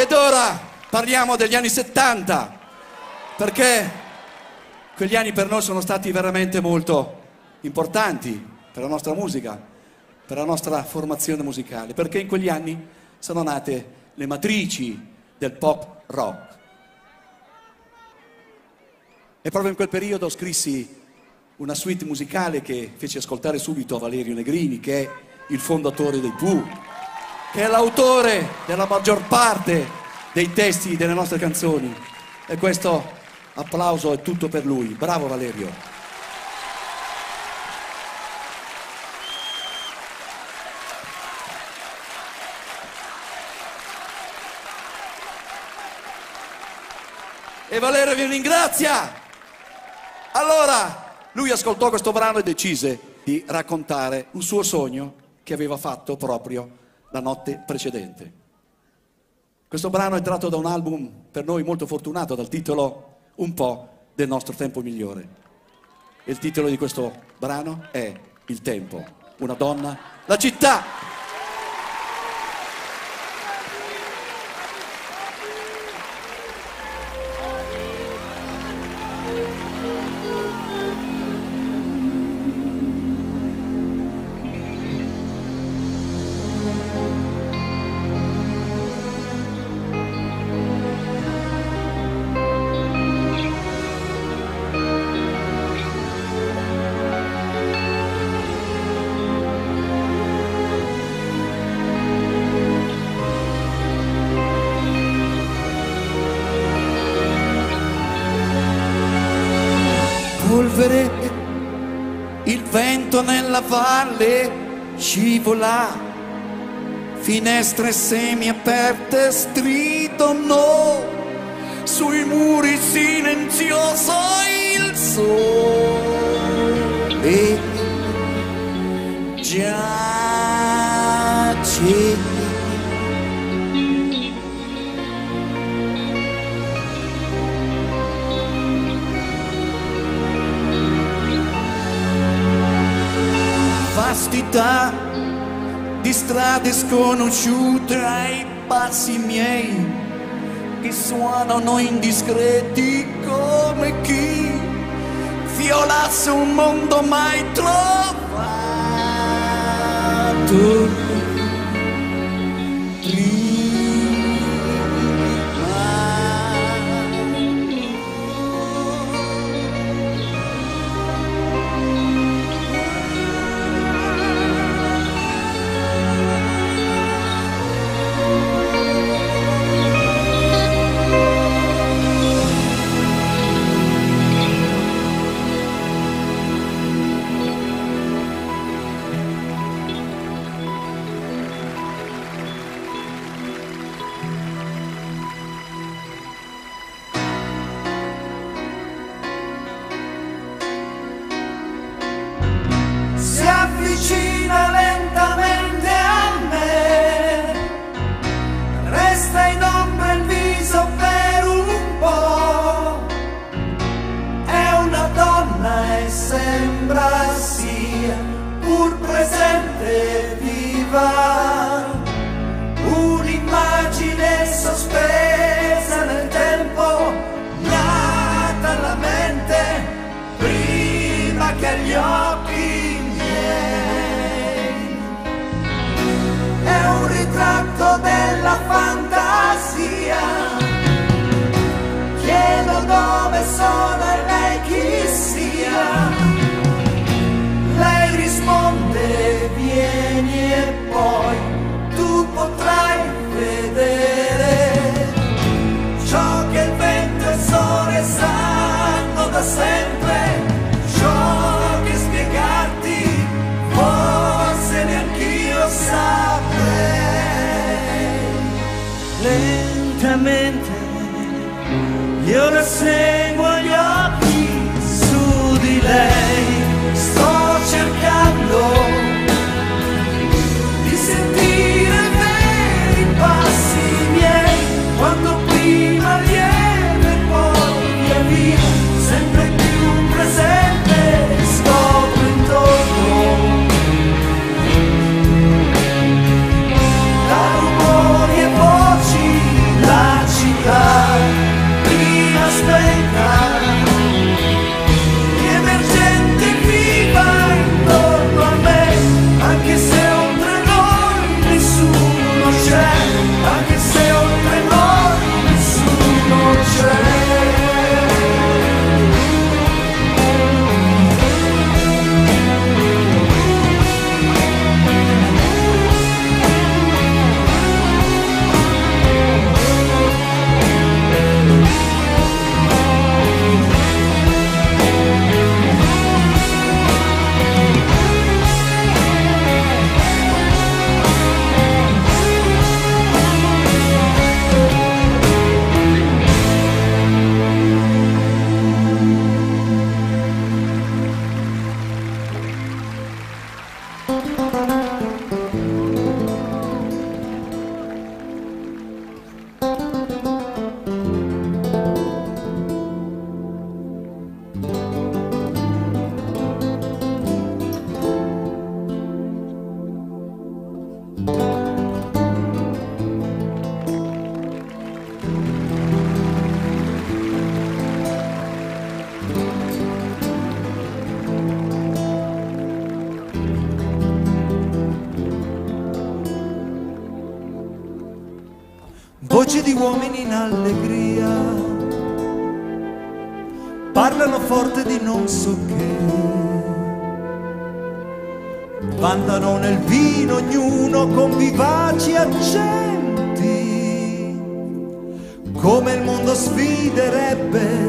Ed ora parliamo degli anni 70, perché quegli anni per noi sono stati veramente molto importanti per la nostra musica, per la nostra formazione musicale, perché in quegli anni sono nate le matrici del pop rock. E proprio in quel periodo scrissi una suite musicale che fece ascoltare subito a Valerio Negrini, che è il fondatore dei Pooh, che è l'autore della maggior parte dei testi delle nostre canzoni. E questo applauso è tutto per lui. Bravo Valerio. E Valerio vi ringrazia. Allora, lui ascoltò questo brano e decise di raccontare un suo sogno che aveva fatto proprio la notte precedente. Questo brano è tratto da un album per noi molto fortunato dal titolo Un po' del nostro tempo migliore. Il titolo di questo brano è Il tempo, una donna, la città. Polvere, il vento nella valle scivola, finestre semiaperte stridono, sui muri silenzioso vastità di strade sconosciute ai passi miei che suonano indiscreti come chi violasse un mondo mai trovato. Della fantasia. Chiedo dove sono e lei chi sia. Io la seguo voci di uomini in allegria, parlano forte di non so che, vantano nel vino ognuno con vivaci accenti, come il mondo sfiderebbe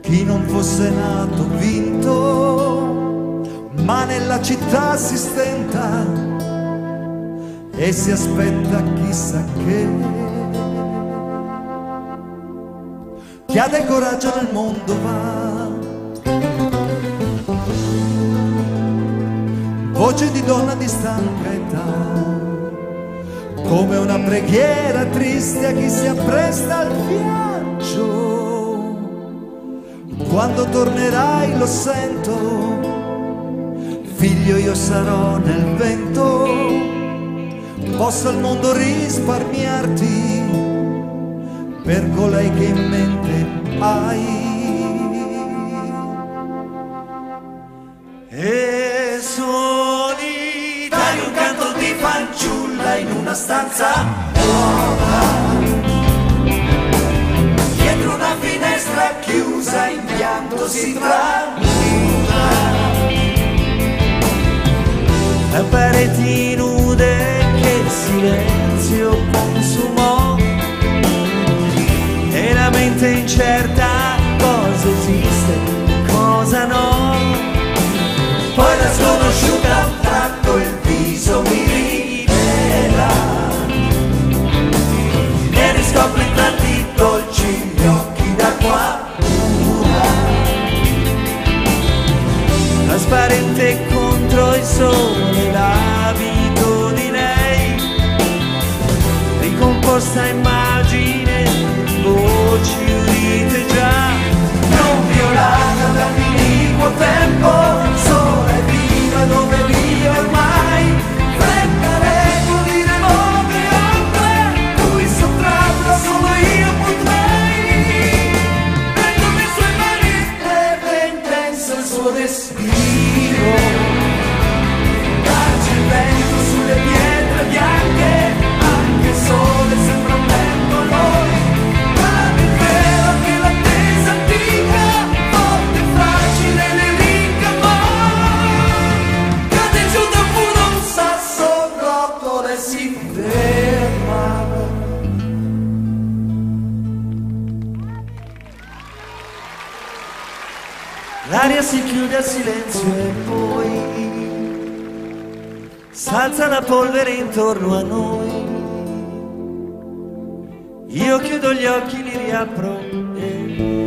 chi non fosse nato vinto, ma nella città si stenta e si aspetta chissà che. Chi ha del coraggio nel mondo va. Voce di donna di stanca età, come una preghiera triste a chi si appresta al viaggio. Quando tornerai lo sento, figlio io sarò nel vento possa il mondo risparmiarti per colei che in mente hai. E solitario un canto di fanciulla in una stanza nuova, dietro una finestra chiusa in pianto si tranquilla. La pareti nude silenzio consumò e la mente incerta cosa esiste, cosa no. Poi la sconosciuta a un tratto il viso mi rivela e riscopri tanti dolci gli occhi da qua. Trasparente contro il sole composta immagine, voci udite già, Si chiude al silenzio e poi s'alza la polvere intorno a noi. Io chiudo gli occhi, li riapro e